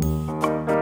Música